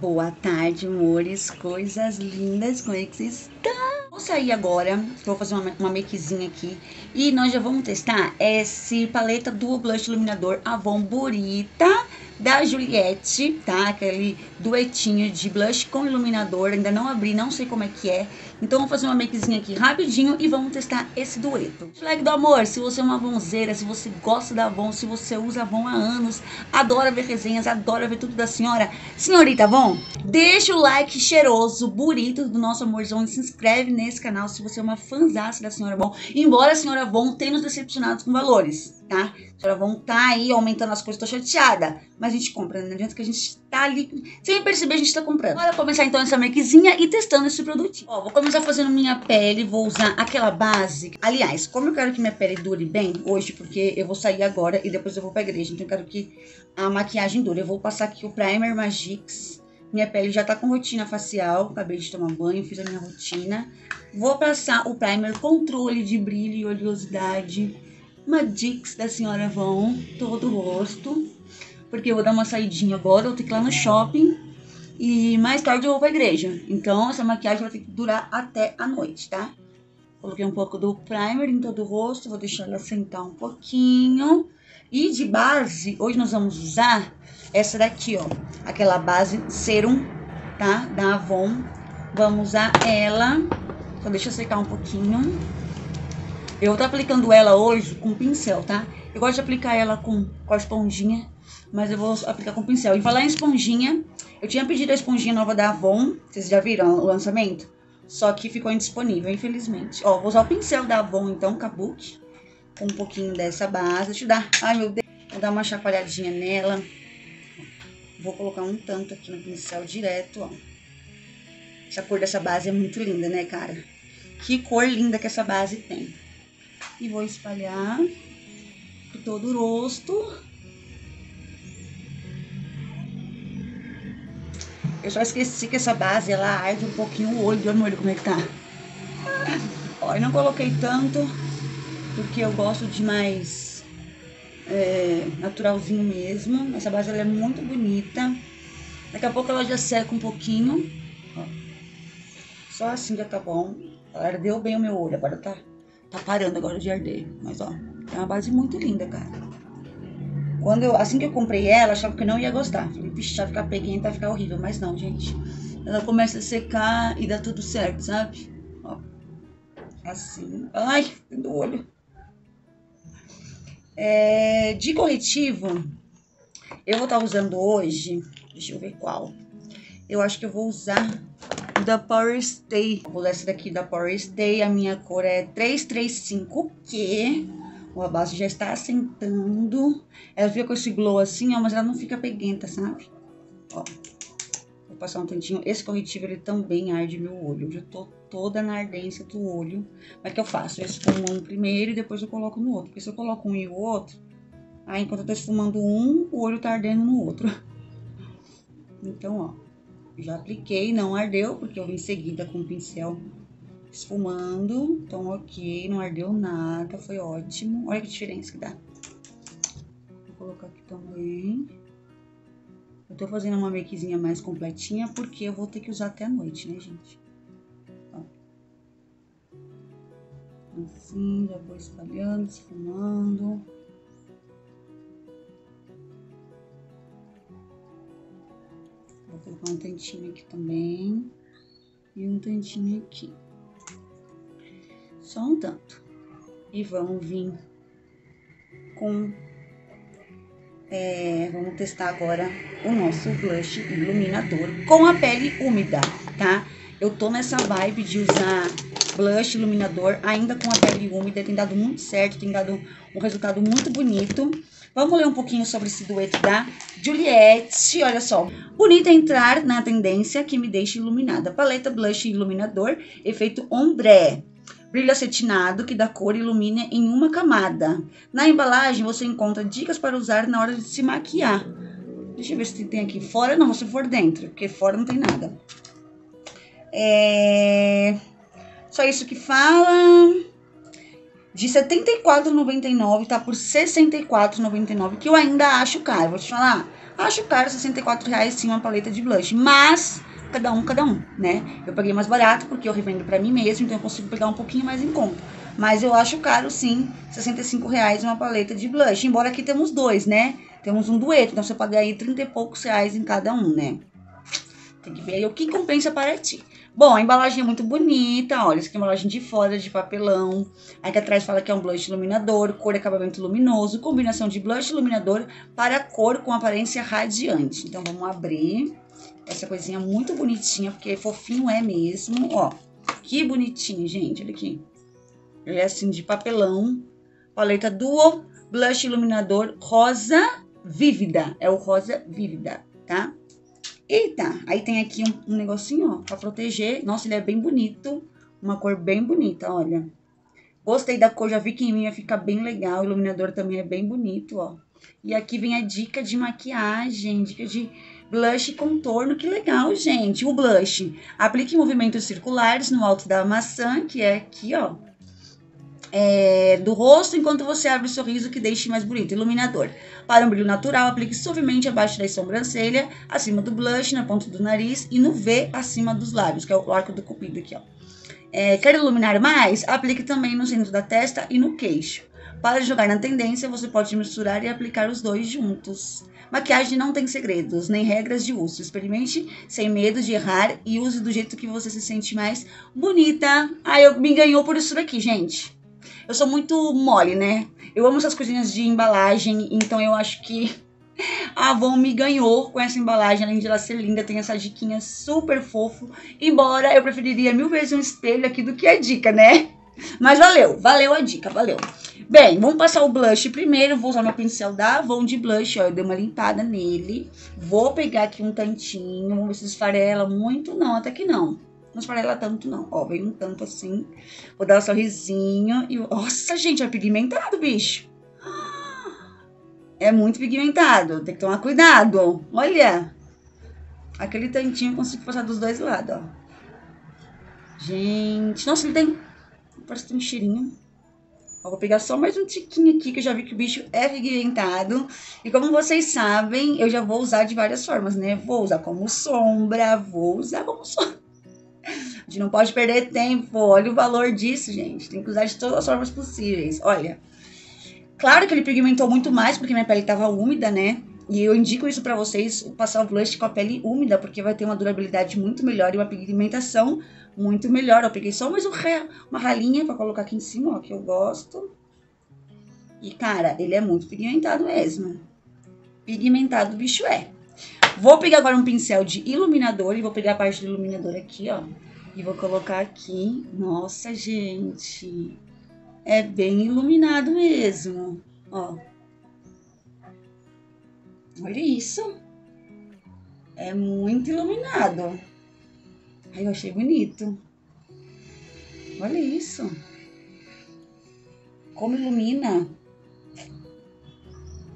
Boa tarde, amores, coisas lindas, como é que vocês estão? Vou sair agora, vou fazer uma, uma makezinha aqui e nós já vamos testar esse paleta Duo Blush Iluminador Avon Burita da Juliette, tá? Aquele duetinho de blush com iluminador, ainda não abri, não sei como é que é. Então vamos fazer uma makezinha aqui rapidinho e vamos testar esse dueto. Flag do amor, se você é uma Avonzeira, se você gosta da Avon, se você usa Avon há anos, adora ver resenhas, adora ver tudo da senhora, senhorita Avon, deixa o like cheiroso, bonito do nosso amorzão e se inscreve nesse canal se você é uma fanzaça da senhora Avon, embora a senhora Avon tenha nos decepcionado com valores tá? Senhora vão tá aí aumentando as coisas, tô chateada. Mas a gente compra, não adianta que a gente tá ali, sem perceber a gente tá comprando. Bora começar então essa makezinha e testando esse produto. Ó, vou começar fazendo minha pele, vou usar aquela base. Aliás, como eu quero que minha pele dure bem hoje, porque eu vou sair agora e depois eu vou pra igreja, então eu quero que a maquiagem dure. Eu vou passar aqui o Primer Magix. Minha pele já tá com rotina facial, acabei de tomar banho, fiz a minha rotina. Vou passar o primer controle de brilho e oleosidade uma Dix da senhora Von, todo o rosto. Porque eu vou dar uma saidinha agora, eu tenho que ir lá no shopping. E mais tarde eu vou pra igreja. Então essa maquiagem vai ter que durar até a noite, tá? Coloquei um pouco do primer em todo o rosto, vou deixar ela sentar um pouquinho. E de base, hoje nós vamos usar essa daqui, ó. Aquela base Serum, tá? Da Avon. Vamos usar ela. Só deixa secar um pouquinho. Eu tô aplicando ela hoje com pincel, tá? Eu gosto de aplicar ela com, com a esponjinha, mas eu vou aplicar com pincel. E falar em esponjinha, eu tinha pedido a esponjinha nova da Avon, vocês já viram o lançamento? Só que ficou indisponível, infelizmente. Ó, vou usar o pincel da Avon, então, Kabuki, com um pouquinho dessa base. Deixa eu dar, ai meu Deus, vou dar uma chacoalhadinha nela. Vou colocar um tanto aqui no pincel direto, ó. Essa cor dessa base é muito linda, né, cara? Que cor linda que essa base tem. E vou espalhar por todo o rosto. Eu só esqueci que essa base, ela arde um pouquinho o olho. Olha o olho como é que tá. Ó, eu não coloquei tanto, porque eu gosto de mais é, naturalzinho mesmo. Essa base, ela é muito bonita. Daqui a pouco ela já seca um pouquinho. Ó. Só assim já tá bom. Ela ardeu bem o meu olho, agora tá Tá parando agora de arder. Mas, ó, é uma base muito linda, cara. Quando eu, assim que eu comprei ela, achava que não ia gostar. Falei, vixe, vai ficar peguenta, vai ficar horrível. Mas não, gente. Ela começa a secar e dá tudo certo, sabe? Ó, assim. Ai, do olho. É, de corretivo, eu vou estar tá usando hoje. Deixa eu ver qual. Eu acho que eu vou usar da Power Stay. Vou essa daqui da Power Stay. A minha cor é 335Q. A já está assentando. Ela fica com esse glow assim, ó, mas ela não fica peguenta, sabe? Ó. Vou passar um tantinho. Esse corretivo, ele também arde meu olho. Eu já tô toda na ardência do olho. Mas que eu faço? Eu esfumo um primeiro e depois eu coloco no outro. Porque se eu coloco um e o outro, aí enquanto eu tô esfumando um, o olho tá ardendo no outro. Então, ó. Já apliquei, não ardeu, porque eu vim em seguida com o pincel esfumando. Então, ok, não ardeu nada, foi ótimo. Olha que diferença que dá. Vou colocar aqui também. Eu tô fazendo uma makezinha mais completinha, porque eu vou ter que usar até a noite, né, gente? Ó. Assim, já vou espalhando, esfumando. Vou colocar um tantinho aqui também. E um tantinho aqui. Só um tanto. E vamos vir com... É, vamos testar agora o nosso blush iluminador com a pele úmida, tá? Eu tô nessa vibe de usar blush iluminador ainda com a pele úmida, tem dado muito certo, tem dado um resultado muito bonito. Vamos ler um pouquinho sobre esse dueto da Juliette. Olha só. Bonita entrar na tendência que me deixa iluminada. Paleta blush iluminador, efeito ombré. Brilho acetinado que dá cor e ilumina em uma camada. Na embalagem você encontra dicas para usar na hora de se maquiar. Deixa eu ver se tem aqui fora. Não, se for dentro, porque fora não tem nada. É... Só isso que fala. de R$ 74,99 tá por R$ 64,99, que eu ainda acho caro. Vou te falar, acho caro 64 reais sim uma paleta de blush, mas cada um, cada um, né? Eu paguei mais barato porque eu revendo para mim mesmo, então eu consigo pegar um pouquinho mais em conta. Mas eu acho caro sim, 65 reais uma paleta de blush. Embora aqui temos dois, né? Temos um dueto, então você paga aí 30 e poucos reais em cada um, né? Tem que ver aí o que compensa para ti. Bom, a embalagem é muito bonita, olha, isso aqui é uma embalagem de fora, de papelão. Aqui atrás fala que é um blush iluminador, cor e acabamento luminoso, combinação de blush iluminador para cor com aparência radiante. Então, vamos abrir essa coisinha muito bonitinha, porque fofinho é mesmo, ó. Que bonitinho, gente, olha aqui. Ele é assim de papelão, paleta Duo, blush iluminador rosa vívida, é o rosa vívida, tá? Eita, aí tem aqui um, um negocinho, ó, pra proteger. Nossa, ele é bem bonito. Uma cor bem bonita, olha. Gostei da cor, já vi que em mim fica bem legal. O iluminador também é bem bonito, ó. E aqui vem a dica de maquiagem, dica de blush e contorno. Que legal, gente. O blush. Aplique movimentos circulares no alto da maçã, que é aqui, ó é, do rosto enquanto você abre o sorriso que deixe mais bonito. Iluminador. Para um brilho natural, aplique suavemente abaixo da sobrancelha, acima do blush, na ponta do nariz e no V acima dos lábios, que é o arco do cupido aqui, ó. É, quer iluminar mais? Aplique também no centro da testa e no queixo. Para jogar na tendência, você pode misturar e aplicar os dois juntos. Maquiagem não tem segredos, nem regras de uso. Experimente sem medo de errar e use do jeito que você se sente mais bonita. Ah, eu me ganhou por isso daqui, gente. Eu sou muito mole, né? Eu amo essas coisinhas de embalagem, então eu acho que a Avon me ganhou com essa embalagem, além de ela ser linda, tem essa diquinha super fofo. Embora eu preferiria mil vezes um espelho aqui do que a dica, né? Mas valeu, valeu a dica, valeu. Bem, vamos passar o blush primeiro. Vou usar meu pincel da Avon de blush, ó. Eu dei uma limpada nele. Vou pegar aqui um tantinho, vamos ver se esfarela muito. Não, até que não. Não esfarela tanto, não. Ó, vem um tanto assim. Vou dar um sorrisinho. E... Nossa, gente, é pigmentado, bicho. É muito pigmentado. Tem que tomar cuidado. Olha. Aquele tantinho eu consigo passar dos dois lados, ó. Gente. Nossa, ele tem... Parece que tem um cheirinho. Ó, vou pegar só mais um tiquinho aqui, que eu já vi que o bicho é pigmentado. E como vocês sabem, eu já vou usar de várias formas, né? Vou usar como sombra, vou usar como sombra. A gente não pode perder tempo. Olha o valor disso, gente. Tem que usar de todas as formas possíveis. Olha. Claro que ele pigmentou muito mais porque minha pele estava úmida, né? E eu indico isso para vocês, passar o blush com a pele úmida, porque vai ter uma durabilidade muito melhor e uma pigmentação muito melhor. Eu peguei só mais um, uma ralinha para colocar aqui em cima, ó, que eu gosto. E, cara, ele é muito pigmentado mesmo. Pigmentado o bicho é. Vou pegar agora um pincel de iluminador e vou pegar a parte do iluminador aqui, ó. E vou colocar aqui. Nossa, gente. É bem iluminado mesmo, ó. Olha isso. É muito iluminado. Ai, eu achei bonito. Olha isso. Como ilumina.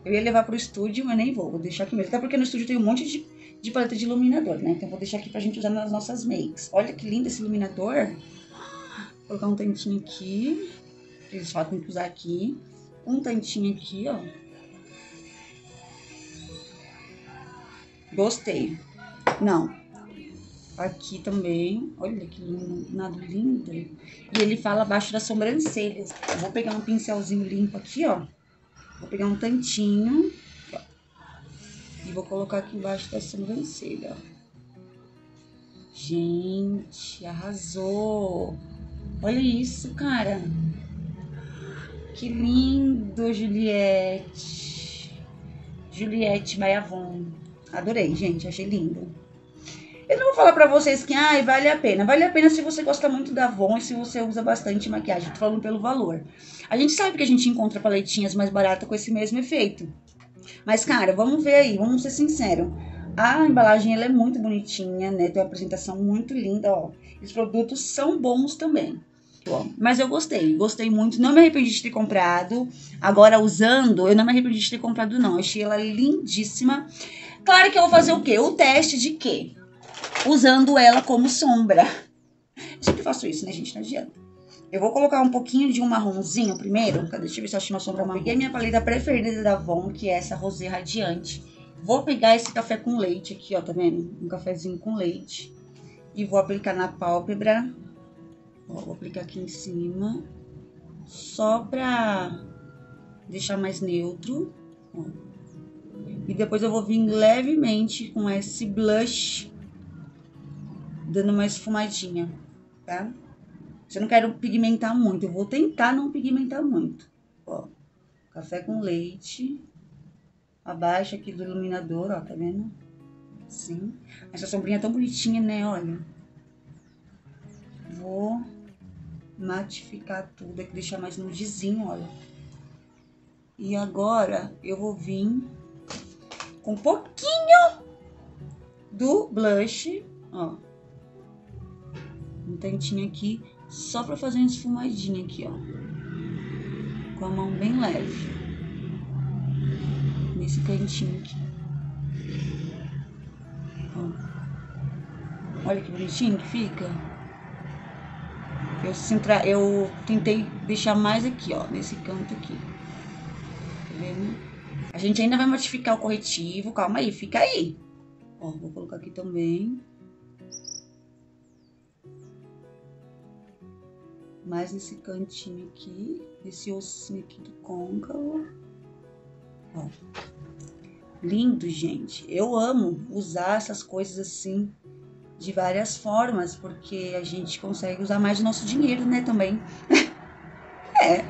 Eu ia levar pro estúdio, mas nem vou. Vou deixar aqui mesmo. Até porque no estúdio tem um monte de, de paleta de iluminador, né? Então vou deixar aqui pra gente usar nas nossas makes. Olha que lindo esse iluminador. Vou colocar um tantinho aqui. Eles falam tem que usar aqui. Um tantinho aqui, ó. Gostei. Não. Aqui também. Olha que iluminado lindo. E ele fala abaixo das sobrancelhas. Eu vou pegar um pincelzinho limpo aqui, ó. Vou pegar um tantinho e vou colocar aqui embaixo da sobrancelha, ó. Gente, arrasou! Olha isso, cara! Que lindo, Juliette! Juliette Maiavon. Adorei, gente, achei lindo. Eu não vou falar pra vocês que ai, vale a pena. Vale a pena se você gosta muito da Avon e se você usa bastante maquiagem. Tô falando pelo valor. A gente sabe que a gente encontra paletinhas mais baratas com esse mesmo efeito. Mas, cara, vamos ver aí, vamos ser sinceros. A embalagem ela é muito bonitinha, né? Tem uma apresentação muito linda, ó. Os produtos são bons também. Mas eu gostei, gostei muito. Não me arrependi de ter comprado. Agora, usando, eu não me arrependi de ter comprado, não. Achei ela lindíssima. Claro que eu vou fazer o quê? O teste de quê? Usando ela como sombra. Eu sempre faço isso, né, gente? Não adianta. Eu vou colocar um pouquinho de um marronzinho primeiro. Deixa eu ver se eu acho uma sombra marrom. Peguei minha paleta preferida da Avon, que é essa rosé radiante. Vou pegar esse café com leite aqui, ó, tá vendo? Um cafezinho com leite. E vou aplicar na pálpebra. Ó, vou aplicar aqui em cima. Só pra deixar mais neutro. Ó. E depois eu vou vir levemente com esse blush, dando uma esfumadinha, tá? Eu não quero pigmentar muito, eu vou tentar não pigmentar muito. Ó, café com leite. Abaixo aqui do iluminador, ó, tá vendo? Sim. Essa sombrinha é tão bonitinha, né? Olha. Vou matificar tudo aqui, deixar mais nudezinho, olha. E agora eu vou vir com um pouquinho do blush, ó. Um tantinho aqui, só pra fazer uma esfumadinha aqui, ó. Com a mão bem leve. Nesse cantinho aqui. Ó. Olha que bonitinho que fica. Eu, centra... eu tentei deixar mais aqui, ó, nesse canto aqui. Tá vendo? A gente ainda vai modificar o corretivo. Calma aí, fica aí. Ó, vou colocar aqui também. Mais nesse cantinho aqui. Esse ossinho aqui do côncavo. Ó. Lindo, gente. Eu amo usar essas coisas assim de várias formas, porque a gente consegue usar mais o nosso dinheiro, né, também. é.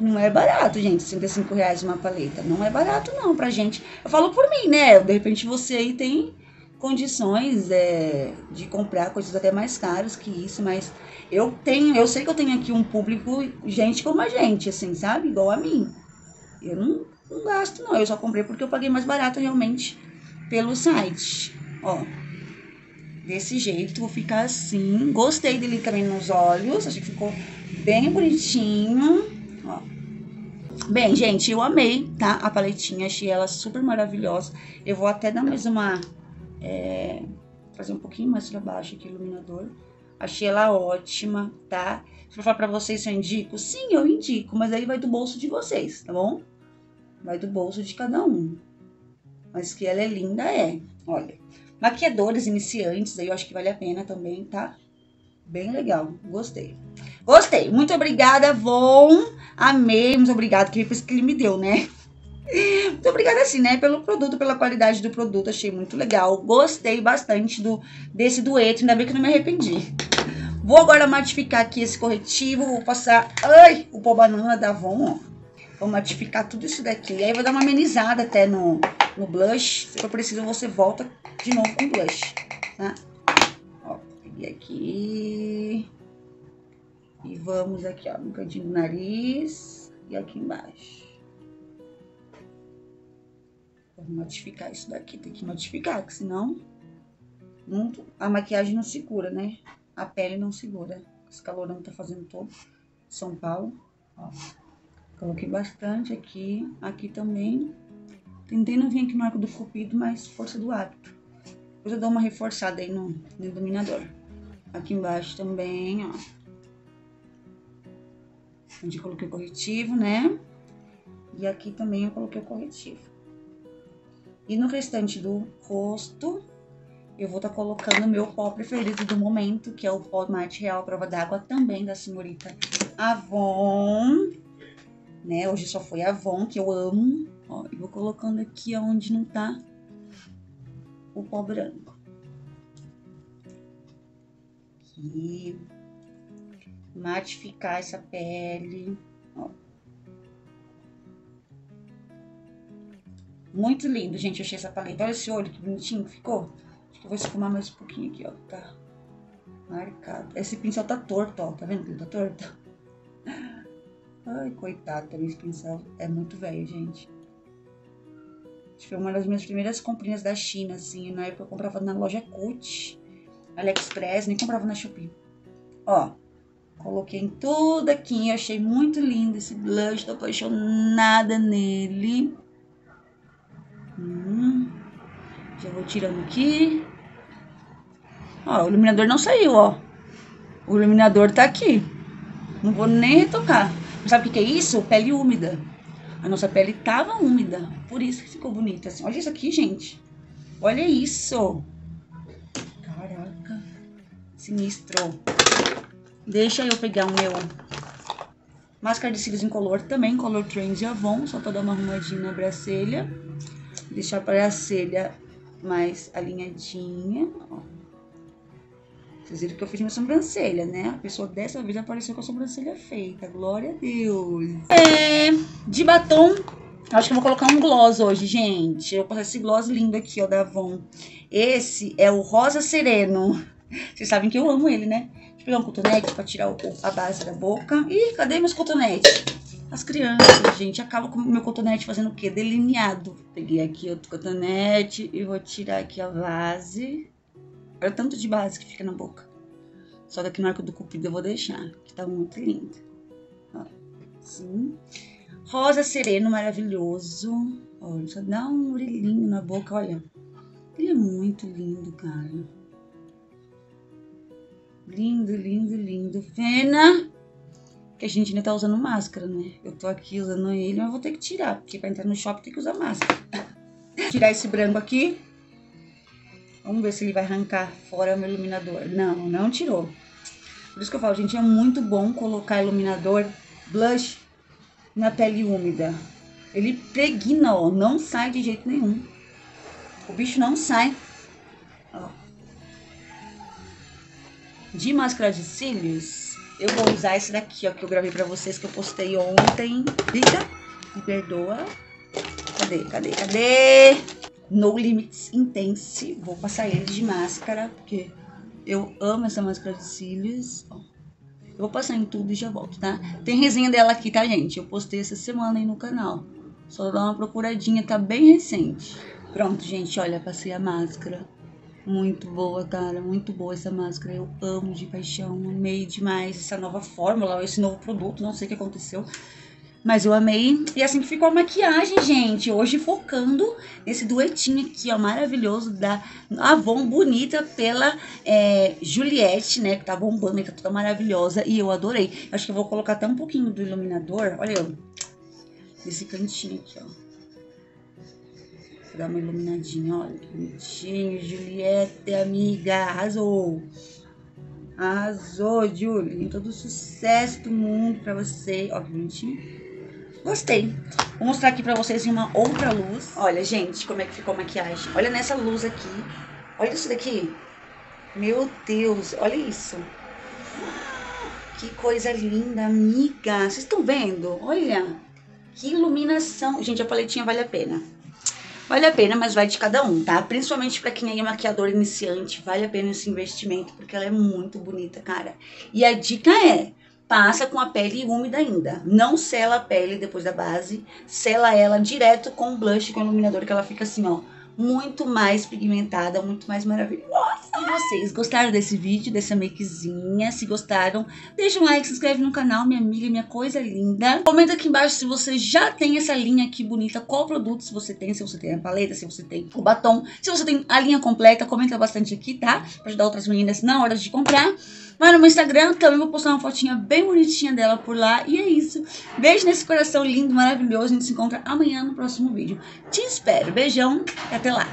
Não é barato, gente, 65 reais uma paleta. Não é barato, não, pra gente. Eu falo por mim, né? De repente você aí tem condições é, de comprar coisas até mais caras que isso, mas eu tenho, eu sei que eu tenho aqui um público, gente como a gente, assim, sabe? Igual a mim. Eu não, não gasto, não. Eu só comprei porque eu paguei mais barato realmente pelo site. Ó. Desse jeito, vou ficar assim. Gostei dele também nos olhos. Achei que ficou bem bonitinho. Ó. Bem, gente, eu amei, tá? A paletinha, achei ela super maravilhosa. Eu vou até dar mais uma... É, fazer um pouquinho mais pra baixo aqui o iluminador. Achei ela ótima, tá? Se eu falar pra vocês se eu indico, sim, eu indico, mas aí vai do bolso de vocês, tá bom? Vai do bolso de cada um. Mas que ela é linda, é. Olha, maquiadores iniciantes, aí eu acho que vale a pena também, tá? Bem legal, gostei. Gostei, muito obrigada, Von. Amei, muito obrigada, que que ele me deu, né? Muito obrigada, assim, né? Pelo produto, pela qualidade do produto, achei muito legal. Gostei bastante do, desse dueto, ainda bem que não me arrependi. Vou agora matificar aqui esse corretivo, vou passar, ai, o pó banana da Von, ó. Vou matificar tudo isso daqui. Aí vou dar uma amenizada até no, no blush. Se for preciso, você volta de novo com blush, tá? E aqui. E vamos aqui, ó, no cantinho do nariz e aqui embaixo. Vamos modificar isso daqui, tem que modificar, porque senão não, a maquiagem não segura, né? A pele não segura. Esse calorão tá fazendo todo São Paulo, ó. Coloquei bastante aqui, aqui também. Tentei não vir aqui no arco do cupido, mas força do hábito. Depois eu dou uma reforçada aí no, no iluminador. Aqui embaixo também, ó. Onde eu coloquei o corretivo, né? E aqui também eu coloquei o corretivo. E no restante do rosto, eu vou estar tá colocando o meu pó preferido do momento, que é o pó mate real prova d'água, também da senhorita Avon. Né? Hoje só foi Avon, que eu amo. Ó, e vou colocando aqui onde não tá o pó branco aqui. Matificar essa pele. Ó. Muito lindo, gente. Achei essa paleta. Olha esse olho que bonitinho que ficou. Acho que eu vou esfumar mais um pouquinho aqui, ó. Tá marcado. Esse pincel tá torto, ó. Tá vendo que ele tá torto? Ai, coitado também esse pincel. É muito velho, gente. Foi uma das minhas primeiras comprinhas da China, assim. Na época eu comprava na loja Cut. AliExpress, nem comprava na Shopee. Ó, coloquei em tudo aqui, achei muito lindo esse blush, tô apaixonada nele. Hum, já vou tirando aqui. Ó, o iluminador não saiu, ó. O iluminador tá aqui. Não vou nem retocar. Sabe o que, é isso? Pele úmida. A nossa pele tava úmida. Por isso que ficou bonita assim. Olha isso aqui, gente. Olha isso. Caraca. Sinistro. Deixa eu pegar o meu máscara de cílios incolor também, Color Trends e Avon. Só pra dar uma arrumadinha na bracelha. Deixar a bracelha mais alinhadinha. Ó. Vocês viram que eu fiz minha sobrancelha, né? A pessoa dessa vez apareceu com a sobrancelha feita. Glória a Deus. É, de batom, acho que eu vou colocar um gloss hoje, gente. Eu vou passar esse gloss lindo aqui, ó, da Avon. Esse é o Rosa Sereno. Vocês sabem que eu amo ele, né? Deixa eu pegar um cotonete pra tirar o, a base da boca. Ih, cadê meus cotonetes? As crianças, gente, acabam com o meu cotonete fazendo o quê? Delineado. Peguei aqui outro cotonete e vou tirar aqui a base. Olha o tanto de base que fica na boca. Só que aqui no arco do cupido eu vou deixar, que tá muito lindo. Ó, assim. Rosa sereno maravilhoso. Olha, só dá um brilhinho na boca, olha. Ele é muito lindo, cara. Lindo, lindo, lindo. Pena que a gente ainda tá usando máscara, né? Eu tô aqui usando ele, mas vou ter que tirar, porque pra entrar no shopping tem que usar máscara. Tirar esse branco aqui. Vamos ver se ele vai arrancar fora o meu iluminador. Não, não tirou. Por isso que eu falo, gente, é muito bom colocar iluminador blush na pele úmida. Ele pregna, ó, não sai de jeito nenhum. O bicho não sai. Ó. De máscara de cílios, eu vou usar esse daqui, ó, que eu gravei pra vocês, que eu postei ontem. Eita, me perdoa. Cadê, cadê, cadê? No Limits Intense. Vou passar ele de máscara, porque eu amo essa máscara de cílios. Ó. Eu vou passar em tudo e já volto, tá? Tem resenha dela aqui, tá, gente? Eu postei essa semana aí no canal. Só dá uma procuradinha, tá bem recente. Pronto, gente, olha, passei a máscara. Muito boa, cara, muito boa essa máscara. Eu amo de paixão, amei demais essa nova fórmula, esse novo produto, não sei o que aconteceu. Mas eu amei. E assim que ficou a maquiagem, gente. Hoje focando nesse duetinho aqui, ó, maravilhoso da Avon, bonita pela é, Juliette, né? Que tá bombando, que tá toda maravilhosa. E eu adorei. Acho que eu vou colocar até um pouquinho do iluminador. Olha eu. Nesse cantinho aqui, ó. Dar uma iluminadinha, olha. Bonitinho. Juliette, amiga. Arrasou. Arrasou, Julie. Todo o sucesso do mundo pra você. Ó, que bonitinho. Gostei. Vou mostrar aqui pra vocês em uma outra luz. Olha, gente, como é que ficou a maquiagem. Olha nessa luz aqui. Olha isso daqui. Meu Deus, olha isso. Que coisa linda, amiga. Vocês estão vendo? Olha. Que iluminação. Gente, a paletinha vale a pena. Vale a pena, mas vai de cada um, tá? Principalmente pra quem é maquiador iniciante, vale a pena esse investimento, porque ela é muito bonita, cara. E a dica é, passa com a pele úmida ainda. Não sela a pele depois da base, sela ela direto com o blush, com o iluminador, que ela fica assim, ó, muito mais pigmentada, muito mais maravilhosa. E vocês gostaram desse vídeo, dessa makezinha? Se gostaram, deixa um like, se inscreve no canal, minha amiga, minha coisa linda. Comenta aqui embaixo se você já tem essa linha aqui bonita, qual produto se você tem, se você tem a paleta, se você tem o batom, se você tem a linha completa, comenta bastante aqui, tá? Pra ajudar outras meninas na hora de comprar. Vai no meu Instagram, também vou postar uma fotinha bem bonitinha dela por lá. E é isso. Beijo nesse coração lindo, maravilhoso. A gente se encontra amanhã no próximo vídeo. Te espero. Beijão e até lá.